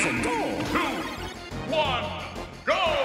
Three, two, one, go!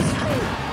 Game!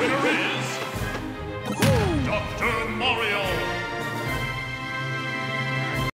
Winner is...